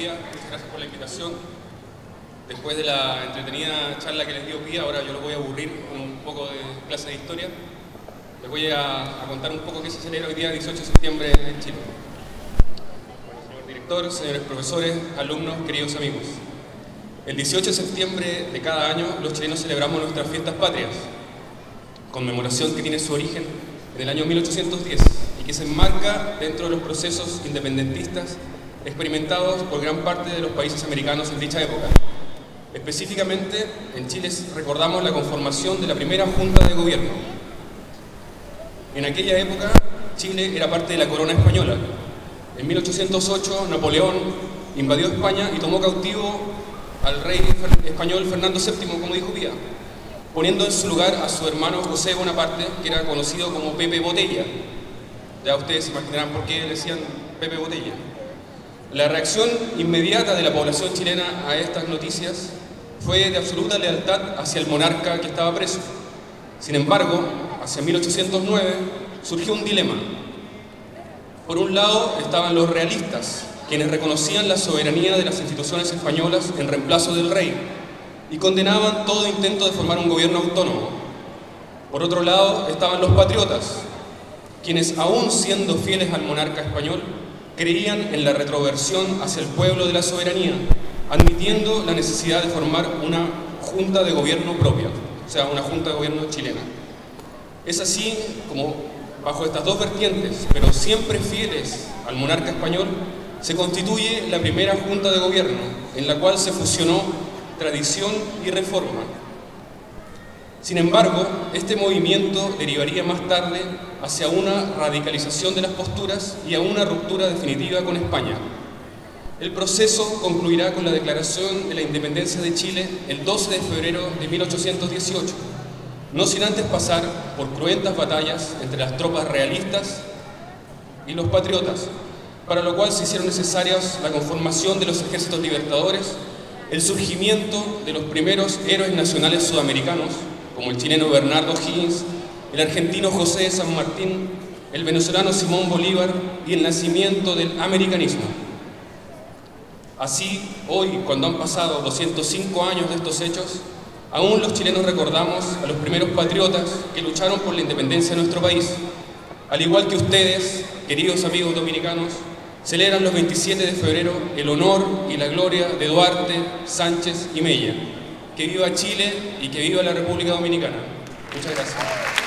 día, muchas gracias por la invitación. Después de la entretenida charla que les dio Pía, ahora yo lo voy a aburrir con un poco de clase de historia. Les voy a, a contar un poco qué se celebra hoy día, 18 de septiembre en Chile. Bueno, señor director, señores profesores, alumnos, queridos amigos. El 18 de septiembre de cada año los chilenos celebramos nuestras fiestas patrias, conmemoración que tiene su origen en el año 1810 y que se enmarca dentro de los procesos independentistas experimentados por gran parte de los países americanos en dicha época. Específicamente, en Chile recordamos la conformación de la primera Junta de Gobierno. En aquella época, Chile era parte de la corona española. En 1808, Napoleón invadió España y tomó cautivo al rey español Fernando VII, como dijo Vía, poniendo en su lugar a su hermano José Bonaparte, que era conocido como Pepe Botella. Ya ustedes se imaginarán por qué le decían Pepe Botella. La reacción inmediata de la población chilena a estas noticias fue de absoluta lealtad hacia el monarca que estaba preso. Sin embargo, hacia 1809 surgió un dilema. Por un lado estaban los realistas, quienes reconocían la soberanía de las instituciones españolas en reemplazo del rey y condenaban todo intento de formar un gobierno autónomo. Por otro lado estaban los patriotas, quienes aún siendo fieles al monarca español, creían en la retroversión hacia el pueblo de la soberanía, admitiendo la necesidad de formar una junta de gobierno propia, o sea, una junta de gobierno chilena. Es así como, bajo estas dos vertientes, pero siempre fieles al monarca español, se constituye la primera junta de gobierno, en la cual se fusionó tradición y reforma, sin embargo, este movimiento derivaría más tarde hacia una radicalización de las posturas y a una ruptura definitiva con España. El proceso concluirá con la declaración de la independencia de Chile el 12 de febrero de 1818, no sin antes pasar por cruentas batallas entre las tropas realistas y los patriotas, para lo cual se hicieron necesarias la conformación de los ejércitos libertadores, el surgimiento de los primeros héroes nacionales sudamericanos, como el chileno Bernardo Higgins, el argentino José de San Martín, el venezolano Simón Bolívar y el nacimiento del americanismo. Así, hoy, cuando han pasado 205 años de estos hechos, aún los chilenos recordamos a los primeros patriotas que lucharon por la independencia de nuestro país. Al igual que ustedes, queridos amigos dominicanos, celebran los 27 de febrero el honor y la gloria de Duarte, Sánchez y Mella que viva Chile y que viva la República Dominicana. Muchas gracias.